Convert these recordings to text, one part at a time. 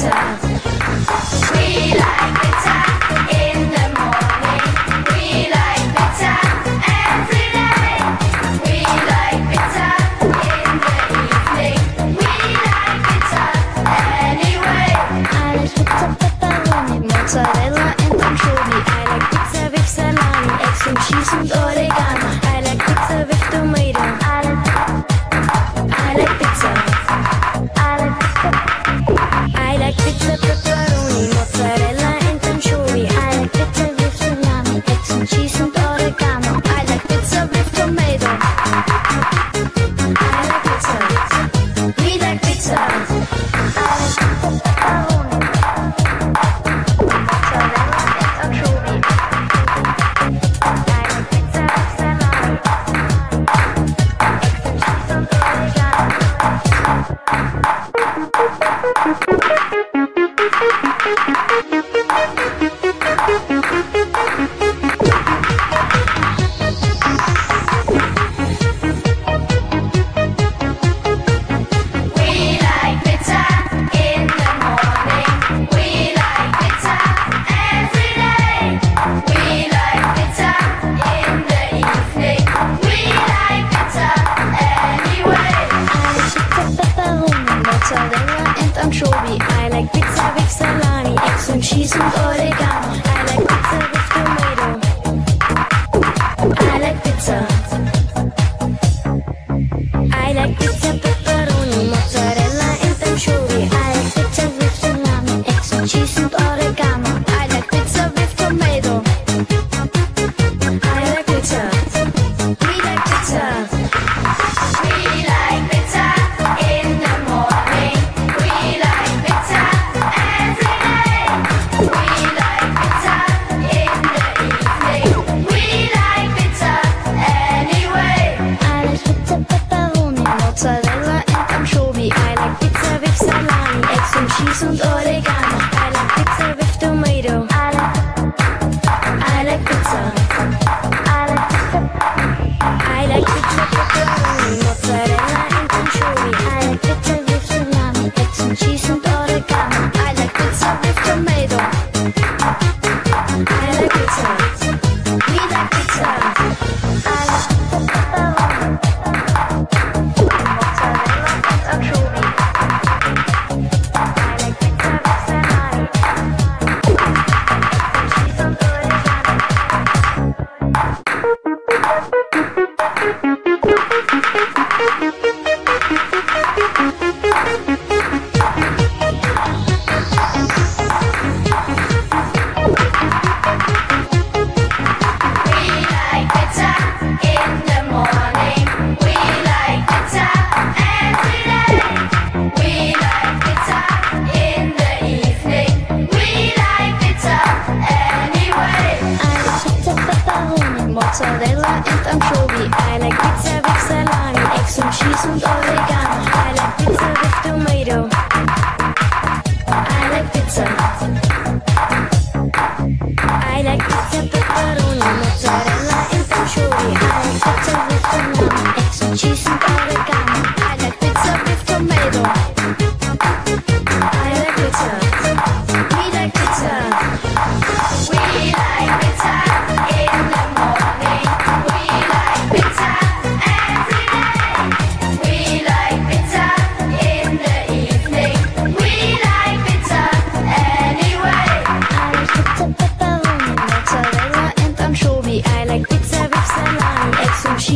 better.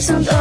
reason.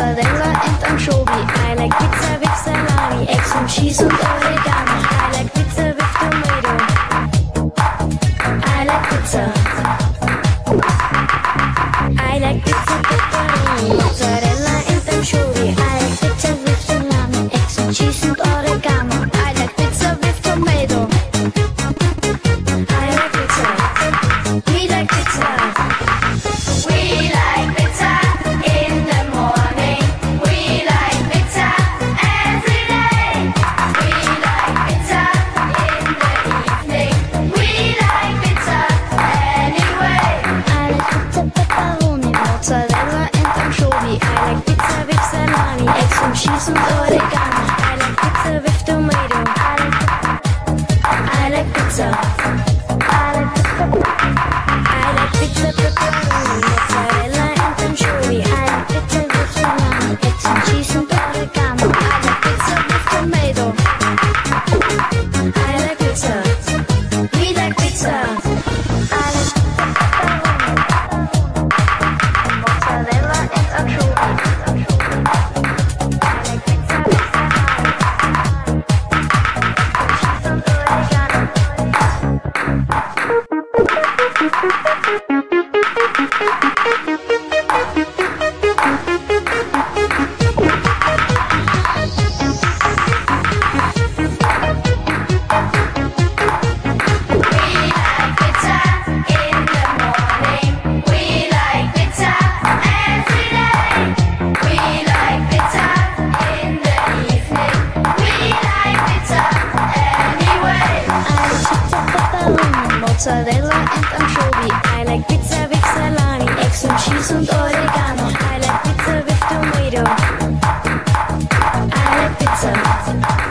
mozzarella and anchovy. I like pizza with salami, eggs and cheese and origami. I like pizza with tomato. I like pizza. I like pizza pepperoni, mozzarella and anchovy. I like pizza with salami, eggs and cheese and origami. I like pizza with tomato. I like pizza. We like Mozzarella and anchovy. I like pizza with salami, eggs and cheese and oregano. I like pizza with tomato. I like pizza.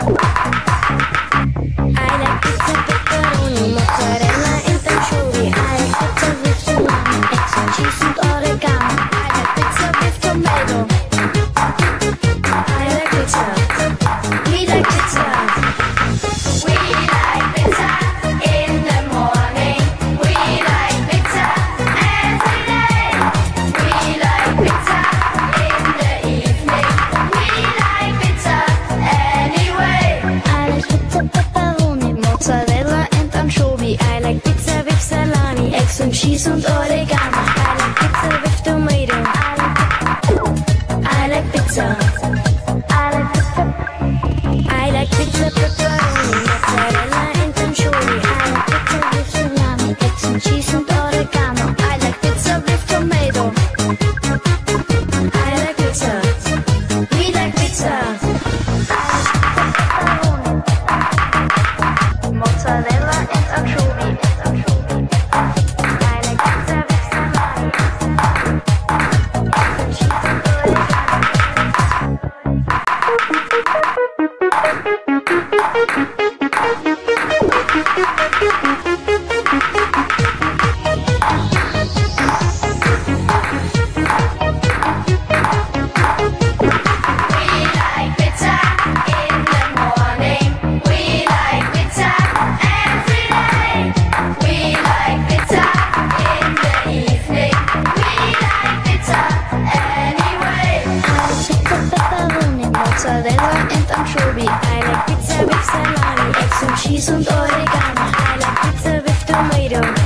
oregano. I love pizza with tomato.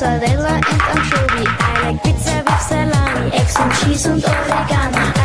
Mozzarella and anchovy. I like pizza with salami, eggs and cheese and Oregano.